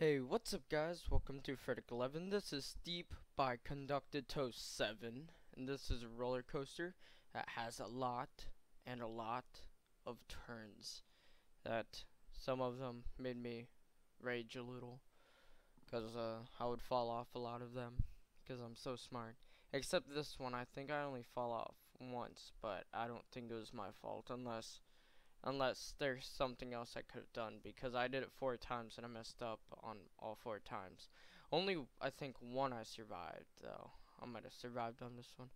Hey, what's up guys? Welcome to Frederick 11. This is Steep by ConductedToast7. And this is a roller coaster that has a lot and a lot of turns. That some of them made me rage a little. Because uh, I would fall off a lot of them. Because I'm so smart. Except this one, I think I only fall off once. But I don't think it was my fault unless unless there's something else I could have done because I did it four times and I messed up on all four times. Only I think one I survived though. I might have survived on this one.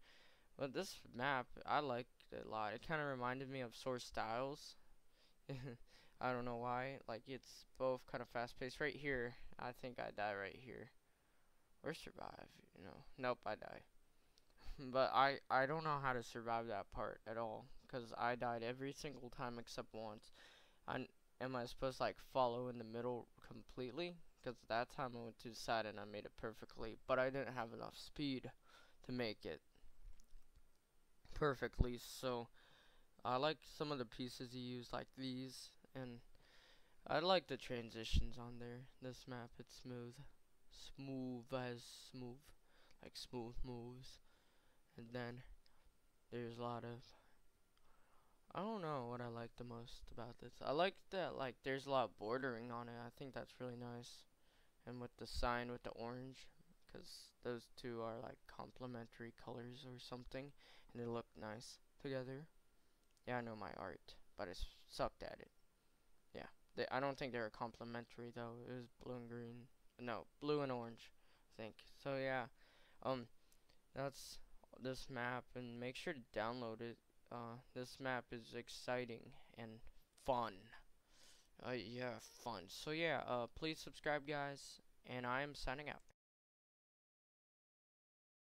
But this map, I liked it a lot. It kind of reminded me of SoaR StyleZ. I don't know why. Like it's both kind of fast paced. Right here, I think I die right here. Or survive, you know. Nope, I die. but I I don't know how to survive that part at all because I died every single time except once. I, am I supposed to like follow in the middle completely? Because that time I went too sad and I made it perfectly, but I didn't have enough speed to make it perfectly. So I like some of the pieces he used, like these, and I like the transitions on there. This map, it's smooth, smooth as smooth, like smooth moves, and then there's a lot of I don't know what I like the most about this. I like that like there's a lot of bordering on it. I think that's really nice. And with the sign with the orange because those two are like complementary colors or something and they look nice together. Yeah, I know my art, but I sucked at it. Yeah, they, I don't think they were complementary though. It was blue and green. No, blue and orange, I think. So yeah, um, that's this map, and make sure to download it uh, this map is exciting and fun. Uh, yeah, fun. So yeah, uh, please subscribe, guys, and I am signing out.